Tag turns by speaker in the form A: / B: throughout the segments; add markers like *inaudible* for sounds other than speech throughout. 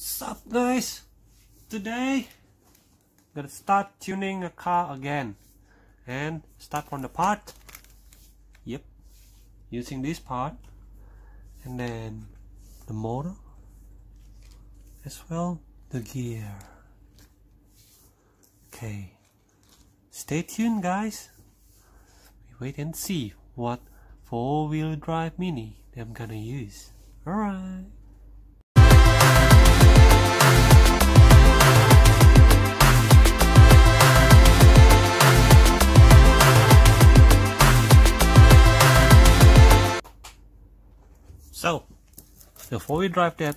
A: Sup guys? Today I'm gonna start tuning a car again and start from the part. Yep using this part and then the motor as well the gear. Okay stay tuned guys. We wait and see what four-wheel drive mini I'm gonna use. Alright the four-wheel drive that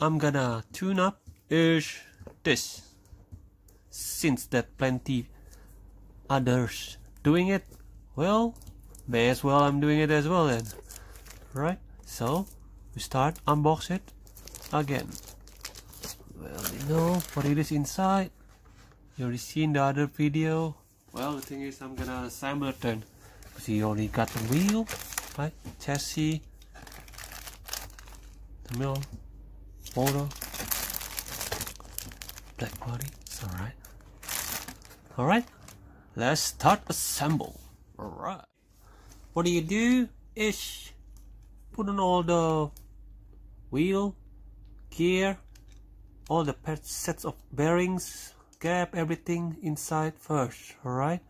A: I'm gonna tune up is this. Since that plenty others doing it, well, may as well I'm doing it as well then. Right? So, we start unbox it again. Well, you know what it is inside. You already seen the other video. Well, the thing is I'm gonna assemble it then. See, you already got the wheel, right? Chassis, mill, motor, black body. Alright. Alright, let's start assemble. Alright. What do you do is put on all the wheel, gear, all the sets of bearings, gap, everything inside first. Alright.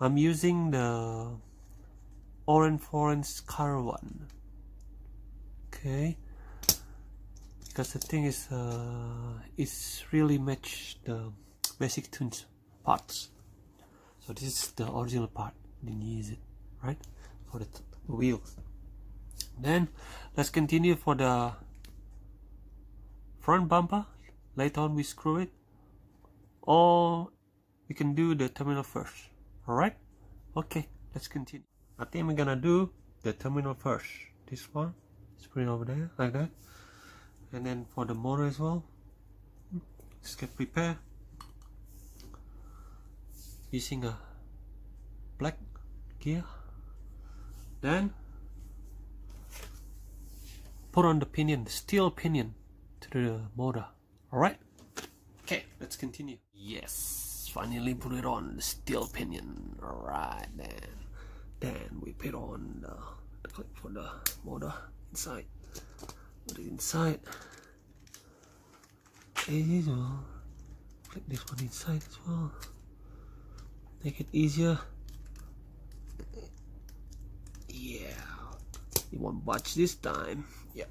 A: I'm using the Orange Forest car one. Okay because the thing is uh, it's really match the basic tunes parts. So this is the original part didn't use it right? For the wheels. Then let's continue for the front bumper. Later on we screw it. Or we can do the terminal first. All right okay let's continue. I think we're gonna do the terminal first. This one it over there like that and then for the motor as well. Just get prepared using a black gear. Then put on the pinion the steel pinion to the motor. All right okay let's continue. Yes finally put it on the steel pinion. All right then. Then we put on the, clip for the motor inside inside as well click this one inside as well. Make it easier. Yeah. You won't budge this time. Yeah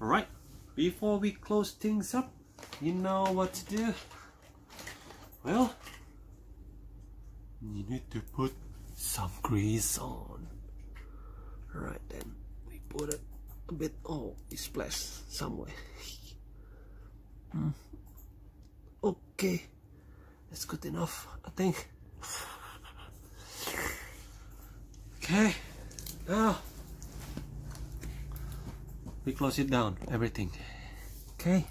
A: all right. Before we close things up you know what to do. Well you need to put some grease on. All right then. We put it a bit oh it splashed somewhere mm. *laughs* okay that's good enough I think okay now we close it down everything okay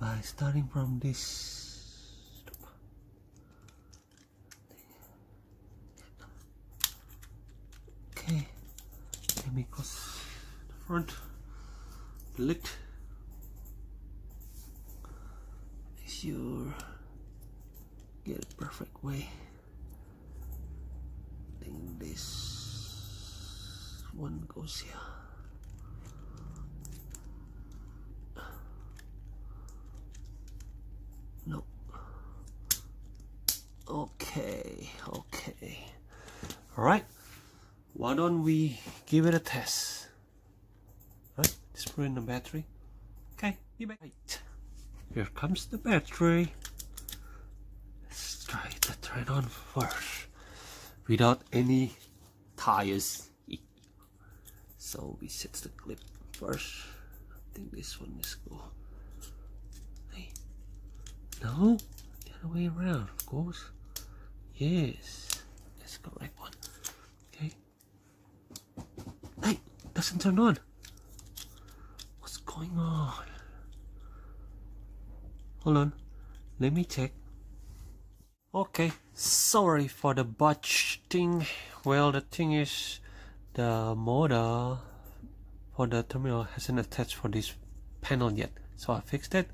A: by starting from this okay let me close make sure get a perfect way. I think this one goes here. No okay okay. All right. Why don't we give it a test right just put in the battery. Okay be back right. here comes the battery. Let's try to turn on first without any tires. So we set the clip first. I think this one is cool. Hey. No? The other way around of course. Yes. That's the correct one. Okay. Hey doesn't turn on going on? Hold on. Let me check. Okay. Sorry for the budge thing. Well the thing is the motor for the terminal hasn't attached for this panel yet. So I fixed it.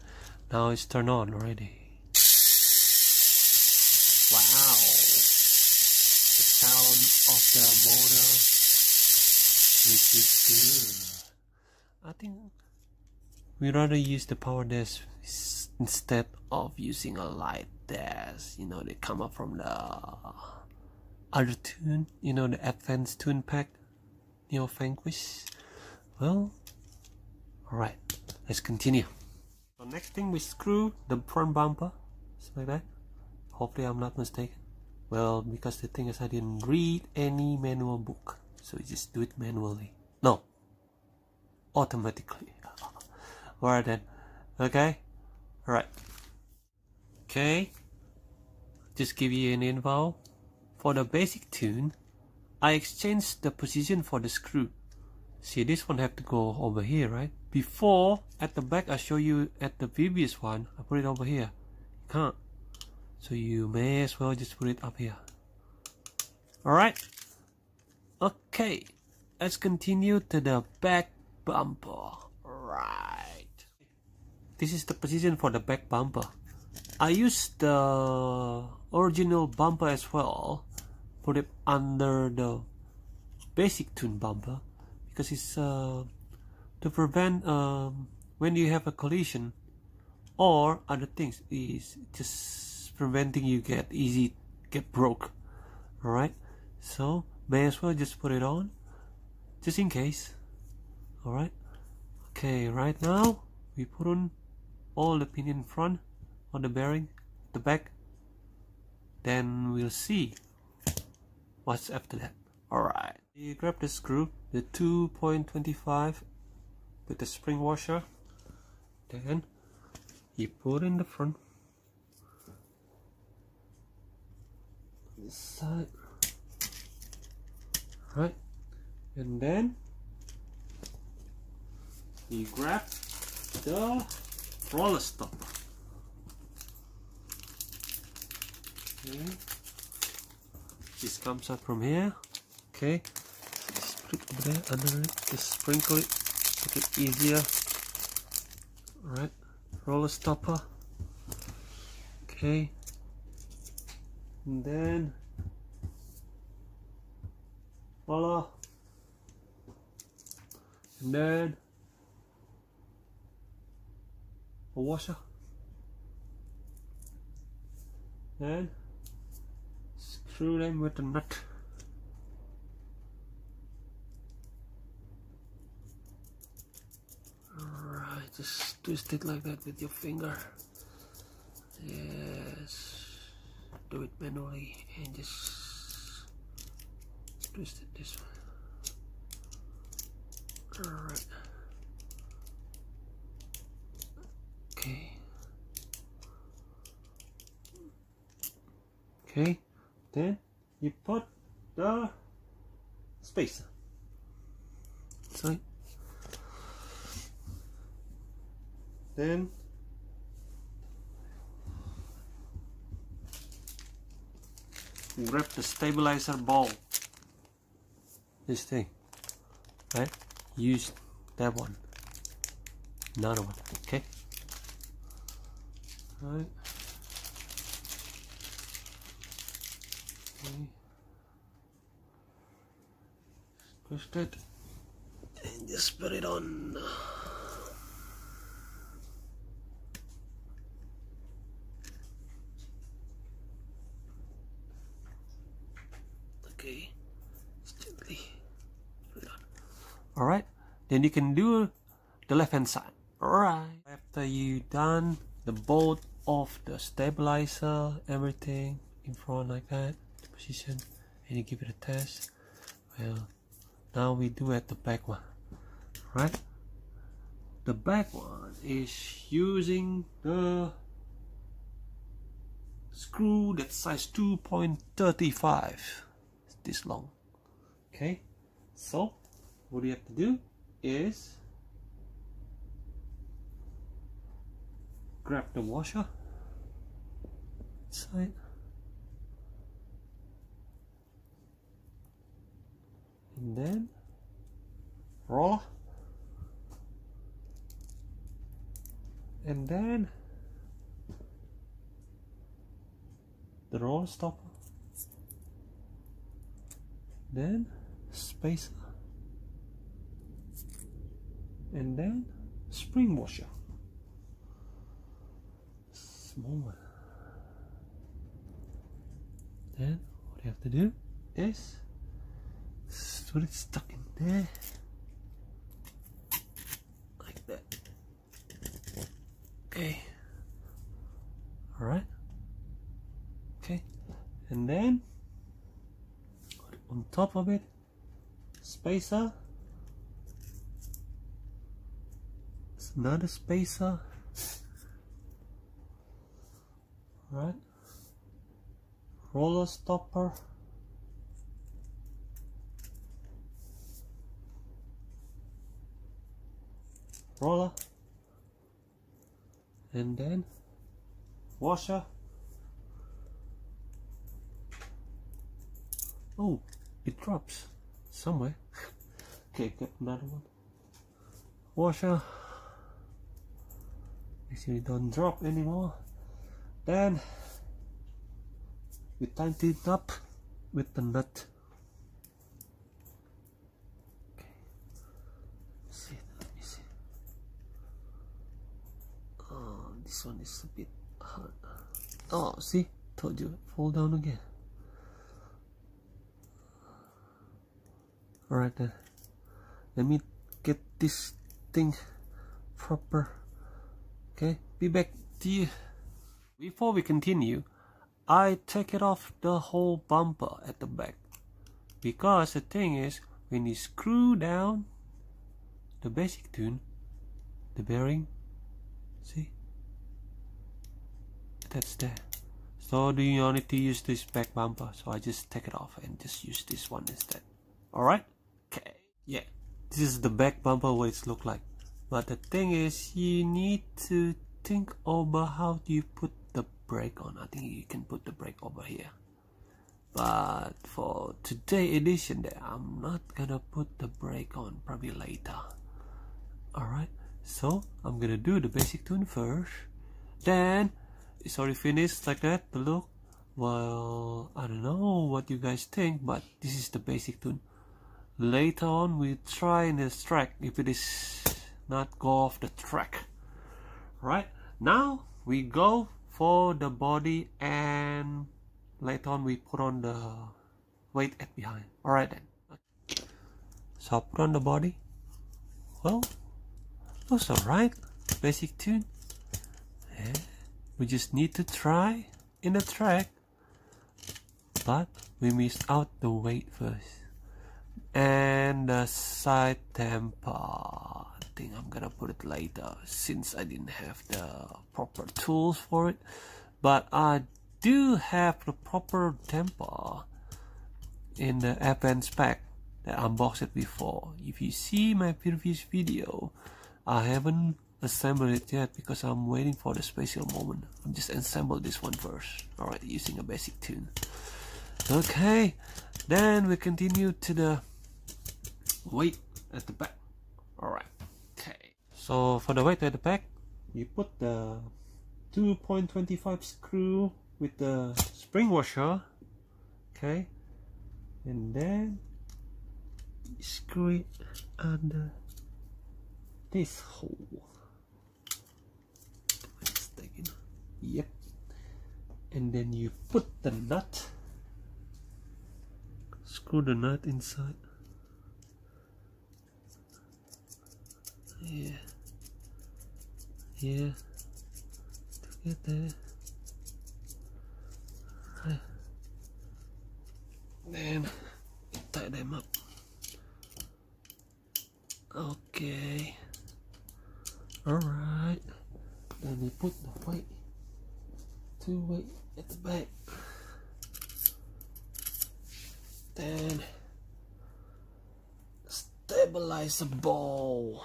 A: Now it's turned on already. Wow. The sound of the motor which is good. I think we rather use the Power Dash instead of using a Light Dash you know they come up from the other tune you know the advanced tune pack Neo Vanquish. Well alright let's continue. So next thing we screw the front bumper just like that. Hopefully I'm not mistaken. Well because the thing is I didn't read any manual book so we just do it manually. No. Automatically alright then okay? Alright. Okay. Just give you an info. For the basic tune I exchanged the position for the screw. See this one have to go over here right? Before at the back I show you at the previous one I put it over here. You can't. So you may as well just put it up here. Alright? Okay. Let's continue to the back bumper this is the position for the back bumper. I used the original bumper as well. Put it under the basic tune bumper because it's uh, to prevent um, when you have a collision or other things is just preventing you get easy get broke. All right so may as well just put it on just in case. All right okay right now we put on all the pin in front on the bearing the back. Then we'll see what's after that. Alright. You grab the screw the 2.25 with the spring washer. Then you put in the front. This side. Right. And then you grab the roller stopper okay hmm. this comes up from here. Okay. Just put it there under it just sprinkle it make it easier. Alright roller stopper. Okay. And then voila. And then a washer and screw them with a nut. Alright just twist it like that with your finger. Yes. Do it manually and just twist it this way. Alright. okay okay then you put the spacer. So then grab the stabilizer ball. This thing right? Use that one. Another one okay? Right twist it. And just put it on. Okay. Gently put it on. All right then you can do the left hand side. All right after you done the bolt of the stabilizer everything in front like that position and you give it a test. Well now we do at the back one right? The back one is using the screw that size 2.35 this long okay? So what you have to do is grab the washer side and then roller and then the roll stopper. Then spacer. And then spring washer. Small one. Then what you have to do is put it stuck in there. Like that. Okay. All right okay. And then on top of it spacer. It's another spacer. Right roller stopper roller and then washer. Oh it drops somewhere. *laughs* Okay get another one. Washer. Make sure it don't drop anymore. Then we tighten it up with the nut okay see let me see oh this one is a bit hard oh see told you fall down again Alright then. Let me get this thing proper. Okay, be back to you. Before we continue, I take it off the whole bumper at the back. Because the thing is, when you screw down the basic tune, the bearing, see? That's there. So do you need to use this back bumper? So I just take it off and just use this one instead. Alright? Okay. Yeah. This is the back bumper what it's look like. But the thing is you need to think over how do you put the brake on. I think you can put the brake over here. But for today edition there, I'm not gonna put the brake on probably later. Alright, so I'm gonna do the basic tune first. Then it's already finished like that, the look. Well, I don't know what you guys think, but this is the basic tune. Later on we try in this track if it is not go off the track. Right? Now we go for the body and later on we put on the weight at behind. All right then. So put on the body. Well looks all right basic tune. We just need to try in the track but we missed out the weight first. And the side damper I think I'm gonna put it later since I didn't have the proper tools for it. But I do have the proper damper in the Advance pack that I unboxed it before. If you see my previous video I haven't assembled it yet because I'm waiting for the special moment. I'm just assemble this one first alright using a basic tune. Okay then we continue to the weight at the back. Alright okay. So for the weight at the back you put the 2.25 screw with the spring washer okay? And then screw it under this hole yep. And then you put the nut. Screw the nut inside. Yeah. Yeah. To get there. Then tie them up okay all right then we put the weight two weight at the back then stabilize the ball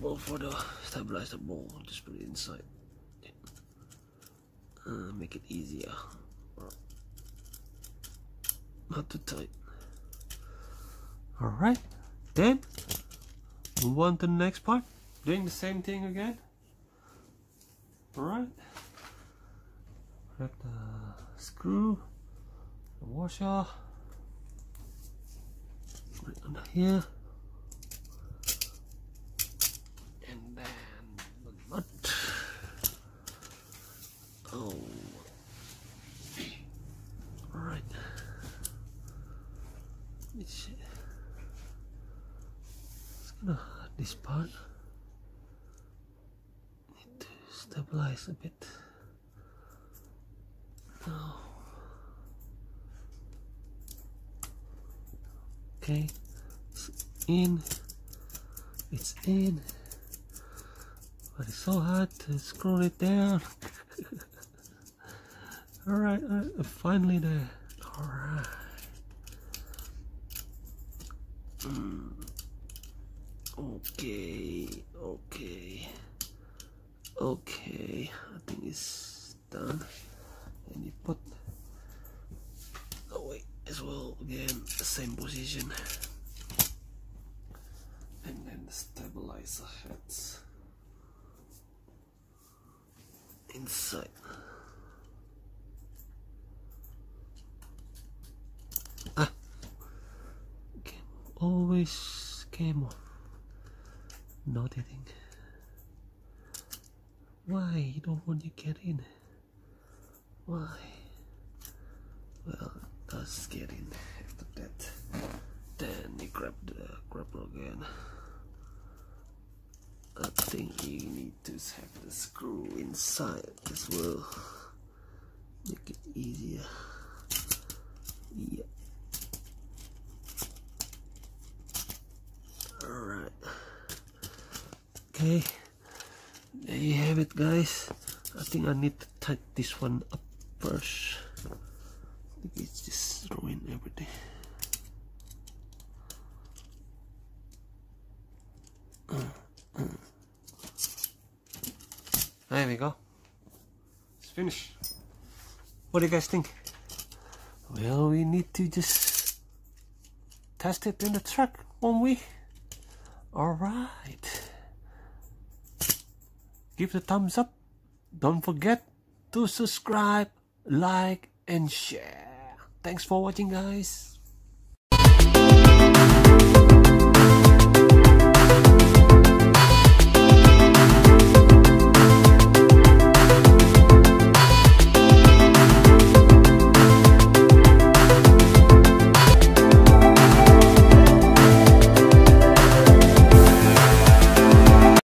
A: ball for the stabilizer ball just put it inside. Uh, make it easier. Not too tight. All right then move on to the next part doing the same thing again? All right grab the screw the washer. Right under here and then the nut oh all right it's, it's gonna hurt this part need to stabilize a bit. Okay. It's in. It's in. But it's so hard to screw it down. *laughs* All right uh, finally there all right mm. okay okay okay i think it's done and you put away as well again the same position and then the stabilizer heads inside ah. Came, always off not hitting. Why? You don't want to get in. Why? Well does get in after that. Then you grab the grapple again think you need to have the screw inside as well. Make it easier. Yeah. Alright. Okay. There you have it guys. I think I need to tighten this one up first. I think it's just ruined everything. There we go. It's finished. What do you guys think? Well, we need to just test it in the truck, won't we? Alright. Give the thumbs up. Don't forget to subscribe, like, and share. Thanks for watching, guys.